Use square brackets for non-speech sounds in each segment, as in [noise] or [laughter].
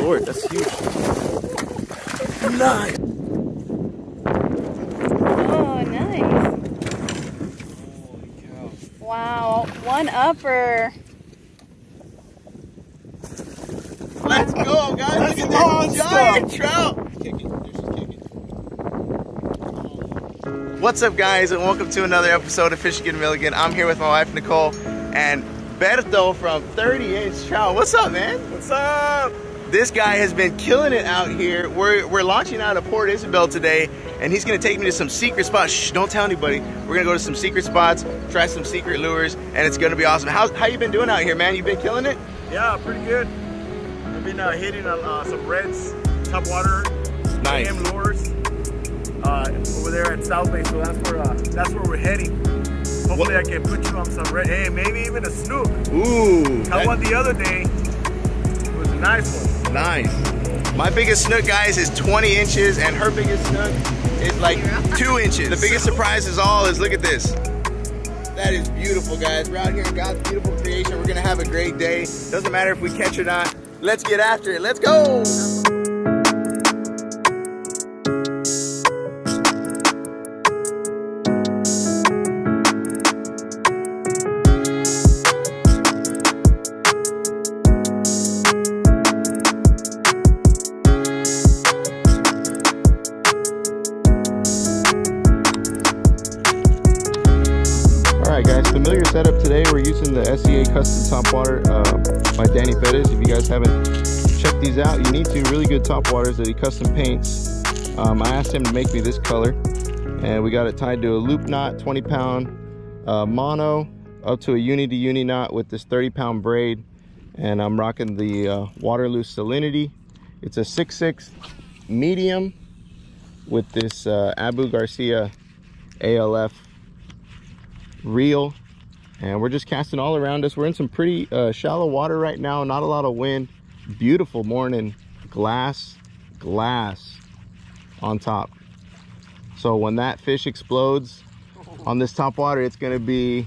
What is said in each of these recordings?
lord, that's huge. Nice. Oh, nice. Wow, one upper. Let's go, guys. Look at this giant trout. What's up, guys, and welcome to another episode of Fishigan Milligan. I'm here with my wife, Nicole, and Berto from 30 Inch Trout. What's up, man? What's up? This guy has been killing it out here. We're, we're launching out of Port Isabel today, and he's gonna take me to some secret spots. Shh, don't tell anybody. We're gonna go to some secret spots, try some secret lures, and it's gonna be awesome. How, how you been doing out here, man? You been killing it? Yeah, pretty good. I've been uh, hitting uh, uh, some reds, top water, Nice. AM lures uh, over there at South Bay. So that's where uh, that's where we're heading. Hopefully, I can put you on some red. Hey, maybe even a snook. Ooh, I that- the other day. It was a nice one. Nice. My biggest snook, guys, is 20 inches, and her biggest snook is like two inches. The biggest surprise is all is look at this. That is beautiful, guys. We're out here in God's beautiful creation. We're gonna have a great day. Doesn't matter if we catch or not. Let's get after it. Let's go. Top waters that he custom paints. Um, I asked him to make me this color, and we got it tied to a loop knot, 20 pound uh, mono, up to a uni to uni knot with this 30 pound braid. And I'm rocking the uh, Waterloo Salinity. It's a 6'6 medium with this uh, Abu Garcia ALF reel and we're just casting all around us we're in some pretty uh, shallow water right now not a lot of wind beautiful morning glass glass on top so when that fish explodes on this top water it's going to be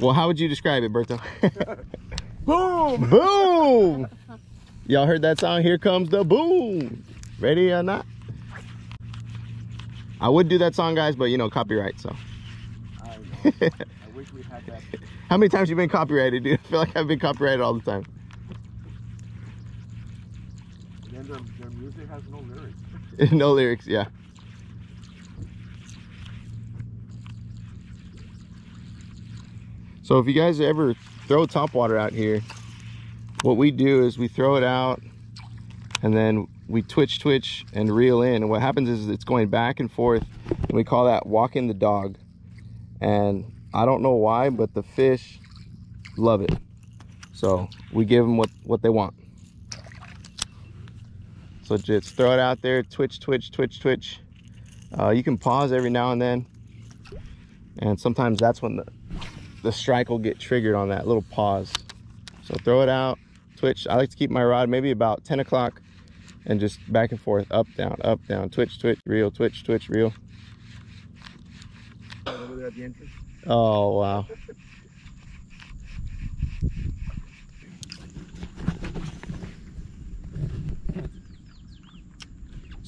well how would you describe it berto [laughs] Boom! [laughs] boom y'all heard that sound here comes the boom ready or not i would do that song guys but you know copyright so I, I wish we had that. [laughs] How many times you been copyrighted, dude? I feel like I've been copyrighted all the time. And then their, has no lyrics. [laughs] [laughs] no lyrics, yeah. So if you guys ever throw top water out here, what we do is we throw it out and then we twitch, twitch, and reel in. And what happens is it's going back and forth, and we call that walking the dog. And I don't know why, but the fish love it. So we give them what, what they want. So just throw it out there, twitch, twitch, twitch, twitch. Uh, you can pause every now and then. And sometimes that's when the, the strike will get triggered on that little pause. So throw it out, twitch. I like to keep my rod maybe about 10 o'clock and just back and forth, up, down, up, down, twitch, twitch, reel, twitch, twitch, reel. Over there at the entrance. Oh, wow.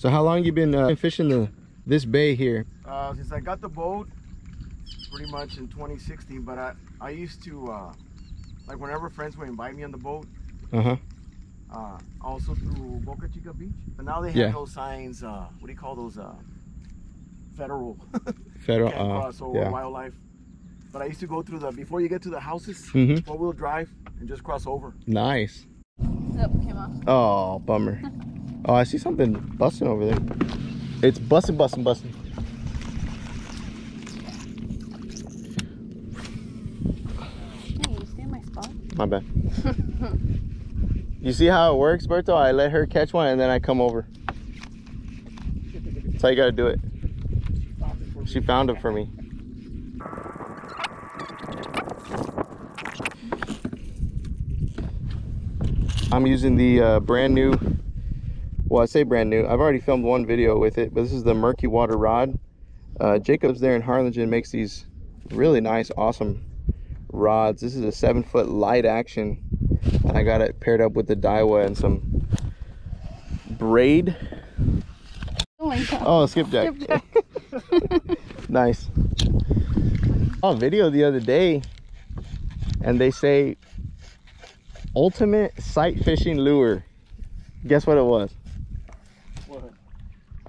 So how long you been uh, fishing the this bay here? Uh, since I got the boat, pretty much in 2016, but I, I used to, uh, like whenever friends would invite me on the boat, Uh-huh. uh, also through Boca Chica Beach. But now they have Yeah. those signs, uh, what do you call those? Uh, federal. [laughs] Federal, Can't uh, cross over yeah. wildlife. But I used to go through the, before you get to the houses, Mhm. four wheel drive and just cross over. Nice. Oh, came off. Oh, bummer. [laughs] Oh, I see something busting over there. It's busting, busting, busting. Hey, you stay my spot? My bad. you see how it works, Berto? I let her catch one and then I come over. That's how you gotta do it. She found him for me. I'm using the uh, brand new, well I say brand new, I've already filmed one video with it, but this is the Murky Water Rod. Uh, Jacobs there in Harlingen makes these really nice, awesome rods. This is a seven foot light action And I got it paired up with the Daiwa and some braid. Oh skipjack. Skipjack. [laughs] nice. Oh, video the other day, and they say ultimate sight fishing lure. Guess what it was?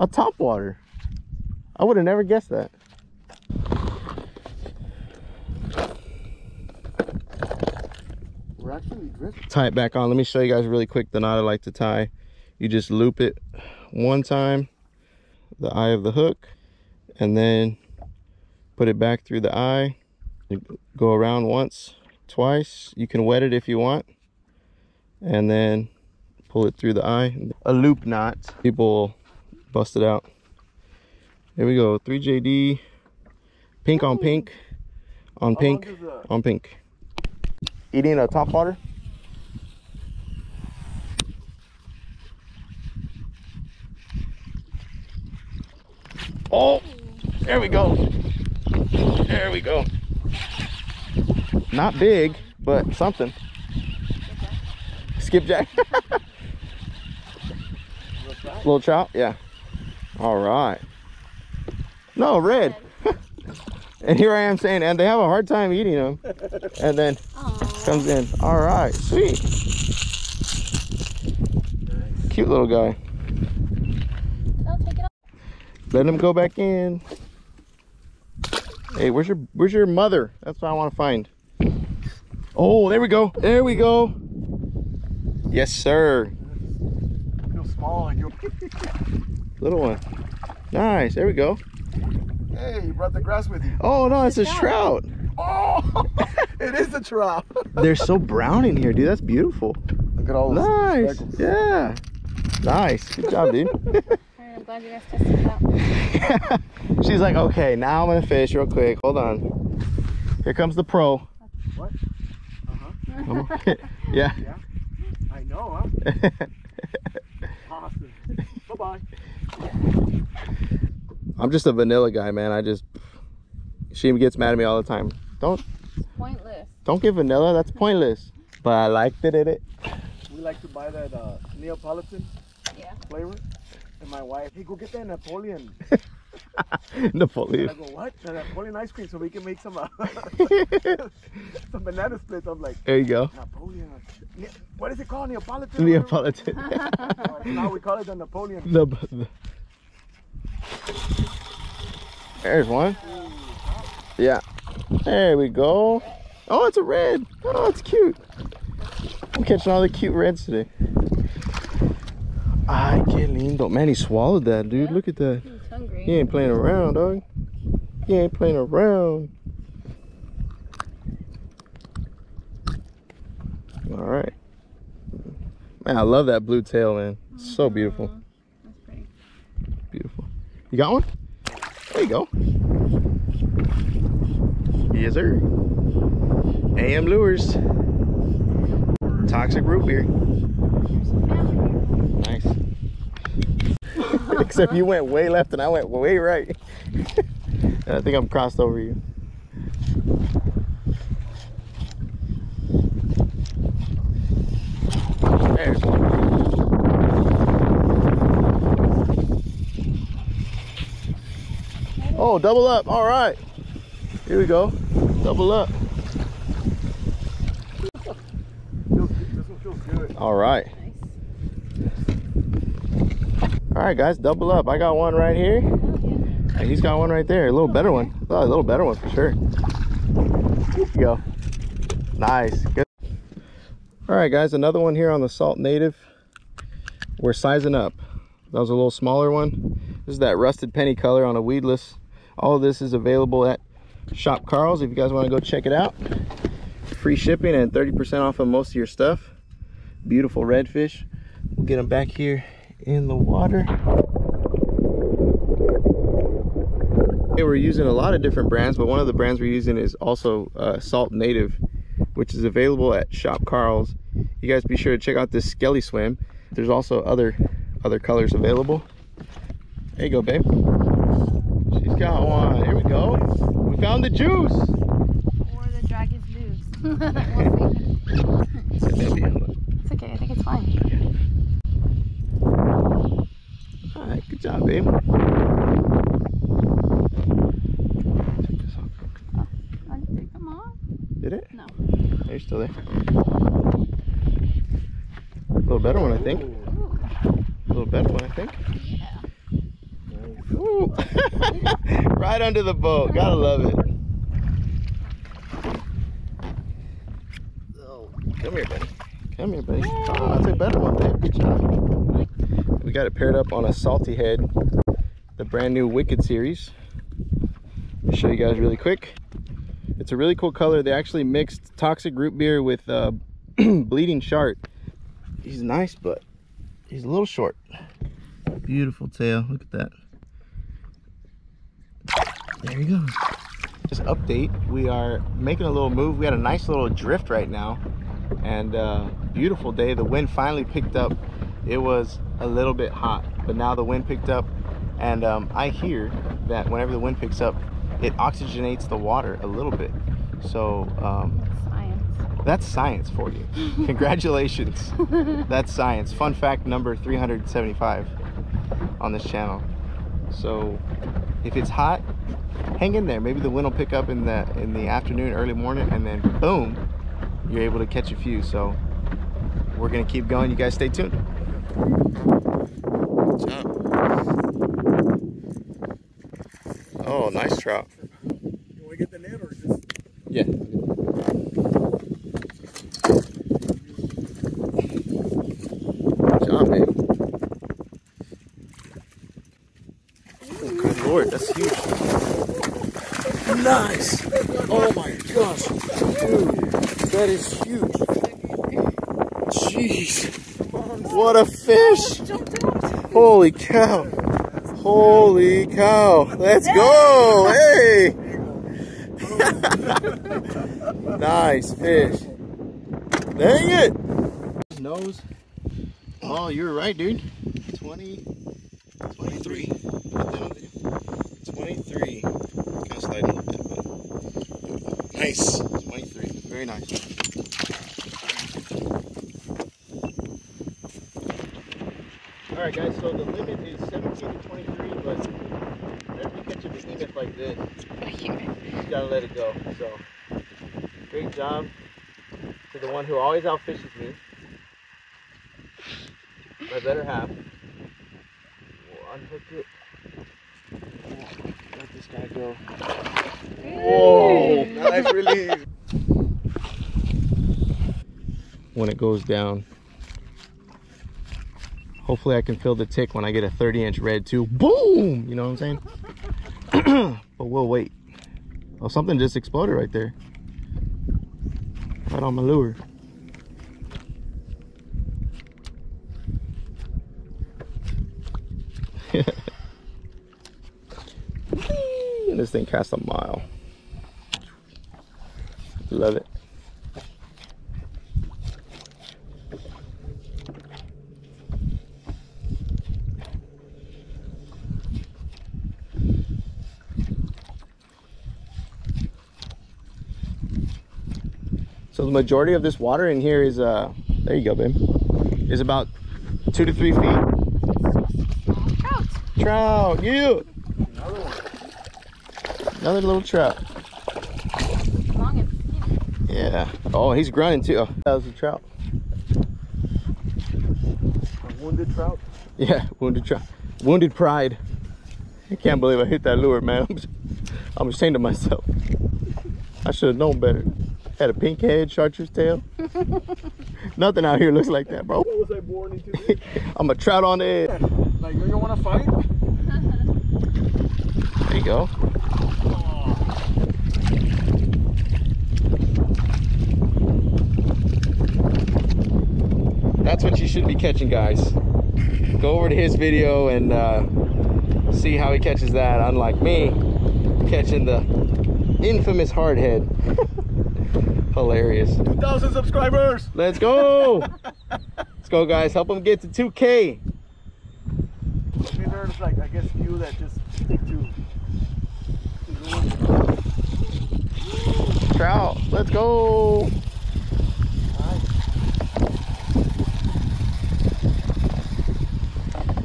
A topwater. I would have never guessed that. We're actually drifting. Tie it back on. Let me show you guys really quick the knot I like to tie. You just loop it one time, the eye of the hook, and then put it back through the eye. You Go around once, twice. You can wet it if you want. And then pull it through the eye. A loop knot. People will bust it out. Here we go. 3JD. Pink on pink. On How pink. long is the- On pink. Eating a top water. Oh, there we go. There we go. Not big, but something. Skipjack. [laughs] Little trout, yeah. All right. No, red. [laughs] and here I am saying, and they have a hard time eating them. And then Aw. comes in. All right, sweet. Cute little guy. Take it off. Let him go back in. Hey, where's your where's your mother? That's what I want to find. Oh, there we go. There we go. Yes, sir. Feel small on you. [laughs] Little one. Nice. There we go. hey, you brought the grass with you. Oh no, it's a It's a trout. Oh, [laughs] it is a trout. [laughs] They're so brown in here, dude. That's beautiful. Look at all those Nice. speckles. Yeah. Nice. Good job, dude. [laughs] Alright, I'm glad you guys tested it out. She's like, okay, now I'm gonna fish real quick. Hold on. Here comes the pro. What? Uh-huh. Come on. yeah. I know, huh? Awesome. Bye-bye. I'm just a vanilla guy, man. I just she gets mad at me all the time. Don't Pointless. don't get vanilla. That's pointless. But I liked it in it. We like to buy that uh, Neapolitan Yeah. flavor. And my wife, hey, go get that Napoleon. [laughs] [laughs] Napoleon. I go, what? Napoleon ice cream so we can make some uh, [laughs] some banana splits. I'm like, There you go. Napoleon. What is it called? Neapolitan? Neapolitan. [laughs] Now we call it the Napoleon. the, the- There's one. Yeah. There we go. Oh, it's a red. Oh, it's cute. I'm catching all the cute reds today. Ay, qué lindo. Man, he swallowed that, dude. Look at that. He ain't playing around, dog. He ain't playing around. All right. Man, I love that blue tail, man. Oh so beautiful. That's pretty. Beautiful. You got one? There you go. Yes, sir. AM Lures. Toxic root beer. There's a family here. Nice. Except you went way left and I went way right. and [laughs] I think I'm crossed over you. There's one. Oh, double up. All right. Here we go. Double up. This one feels good. All right. Nice. All right, guys, double up. I got one right here. And he's got one right there. A little better one. Oh, a little better one for sure. You go. Nice. Good. All right, guys, another one here on the Salt Native. We're sizing up. That was a little smaller one. This is that rusted penny color on a weedless. All this is available at Shop Karl's if you guys want to go check it out. Free shipping and 30% off of most of your stuff. Beautiful redfish. We'll get them back here in the water. Okay, we're using a lot of different brands, but one of the brands we're using is also uh, Salt Native, which is available at Shop Karl's. You guys be sure to check out this Skelly Swim. There's also other other colors available. There you go, babe. She's got one. Here we go. We found the juice. Or the drag is loose. We'll see. Set that down. Hold on. It's okay. I think it's fine. All right, good job, babe. Take this off. Oh, Come on. Did it? No. They're you still there? A little better one, I think. Ooh. A little better one, I think. Yeah. [laughs] Right under the boat. Gotta love it. Oh, come here, buddy. Come here, buddy. Oh, that's a better one, babe. Good job. We got it paired up on a salty head, the brand new Wicked series. I'll show you guys really quick. It's a really cool color. They actually mixed toxic root beer with uh, [clears throat] bleeding shark. He's nice, but he's a little short. Beautiful tail. Look at that. There you go Just update. We are making a little move. We had a nice little drift right now, and uh, beautiful day. The wind finally picked up. It was a little bit hot, but now the wind picked up, and um, I hear that whenever the wind picks up, it oxygenates the water a little bit. So um, Science. that's science for you. [laughs] Congratulations. [laughs] That's science. Fun fact number 375 on this channel. So if it's hot, hang in there. Maybe the wind will pick up in the in the afternoon, early morning, and then boom, you're able to catch a few. So we're gonna keep going. You guys stay tuned. Good job. Oh, nice trout. You want to get the net or just? Yeah. Good job, babe. Oh, good lord, that's huge. Nice. Oh my gosh, dude, that is huge. What a fish! Holy cow! Holy cow! Let's go! Hey! [laughs] nice fish. Dang it! Nose. Oh, you're right, dude. 20, 23. Put that on there. 23. Kind of slide a little bit, but nice. 23. Very nice. All right, guys. So the limit is 17 to 23, but whenever you catch a behemoth like this, you just gotta let it go. So, great job to the one who always outfishes me. My better half. We'll unhook it. Let this guy go. Whoa! Nice release. When it goes down. Hopefully I can feel the tick when I get a 30 inch red too. Boom! You know what I'm saying? [clears throat] but we'll wait. Oh, something just exploded right there. Right on my lure. [laughs] this thing casts a mile. Love it. Majority of this water in here is uh there you go, babe. Is about two to three feet. Trout. Trout, yeah. Another one. Another little trout. Long and skinny. Yeah. Oh, he's grunting too. Oh, that was a trout. A wounded trout. Yeah, wounded trout. Wounded pride. I can't believe I hit that lure, man. [laughs] I'm, I'm ashamed of myself. I should have known better. Had a pink head, chartreuse tail. [laughs] Nothing out here looks like that, bro. What was I born into? [laughs] I'm a trout on the edge. like, you want to fight? There you go. That's what you should be catching, guys. Go over to his video and uh, see how he catches that, unlike me catching the infamous hardhead. [laughs] Hilarious. 2,000 subscribers. Let's go. [laughs] Let's go, guys. Help them get to 2K. there's like, I guess, few that just stick to. Trout. Let's go.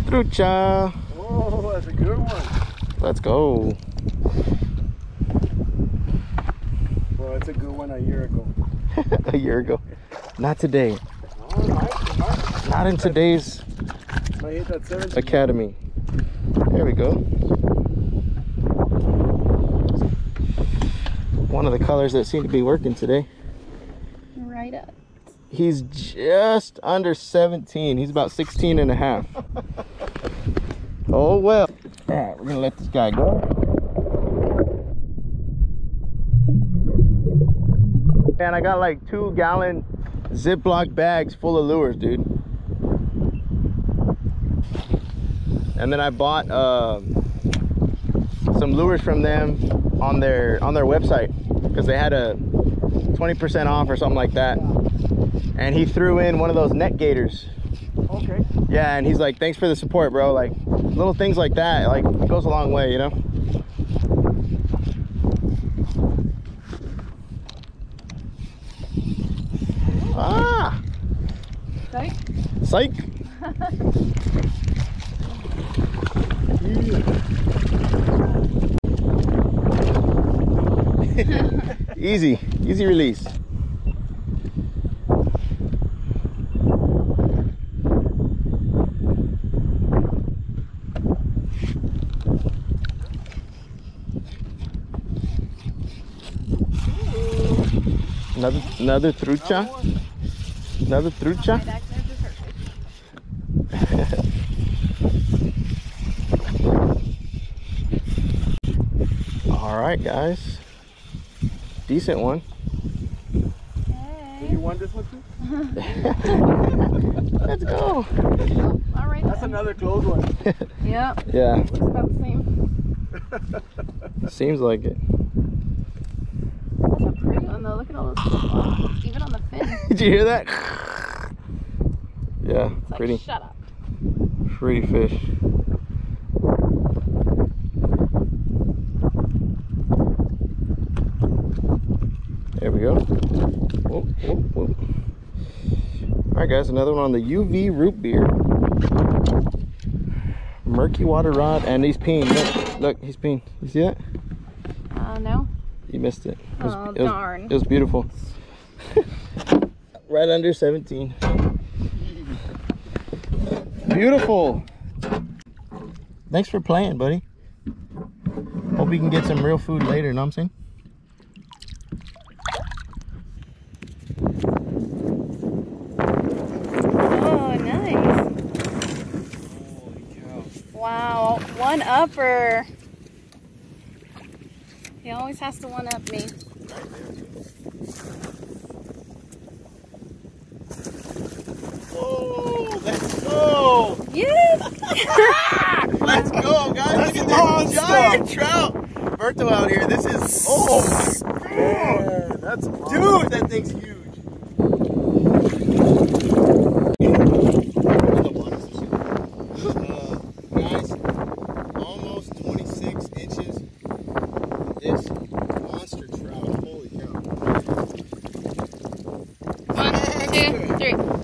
Trucha. Oh, that's a good one. Let's go. Well, it's a good one a year ago. [laughs] a year ago. Not today. Nice, nice. Not in today's I hit that 17. academy. There we go. One of the colors that seem to be working today. Right up. He's just under 17. He's about 16 and a half. [laughs] oh well. All right, we're gonna let this guy go. And I got like two gallon Ziploc bags full of lures, dude. And then I bought uh, some lures from them on their on their website because they had a 20% off or something like that. And he threw in one of those net gators. Okay. Yeah, and he's like, "Thanks for the support, bro." Like little things like that, like it goes a long way, you know. Ah, Right? Psych. [laughs] easy, easy release. Another another trucha. Another trucha. Right back there, just perfect. All right, guys. Decent one. Did Hey. you want this one too? [laughs] Let's go. Oh, all right. That's then. another close one. [laughs] Yep. Yeah, Looks about the same. [laughs] seems like it. That's a pretty one though. Look at all those [sighs] spots. Even on the fin. Did you hear that? Yeah, It's like, pretty, shut up. pretty fish. There we go. Whoa, whoa. All right, guys, another one on the UV root beer. Murky water rod, and he's peeing. Look, look, he's peeing. You see that? Uh, no. You missed it. It was, Oh, it was, darn. It was beautiful. [laughs] right under 17. Beautiful. Thanks for playing, buddy. Hope we can get some real food later, know what I'm saying? Oh, nice. Wow, one upper. He always has to one up me. Oh, let's go. Yes! [laughs] Let's go, guys. Look at monster. this giant trout. Berto out here. This is, oh my Man, that's dude, that thing's huge. three.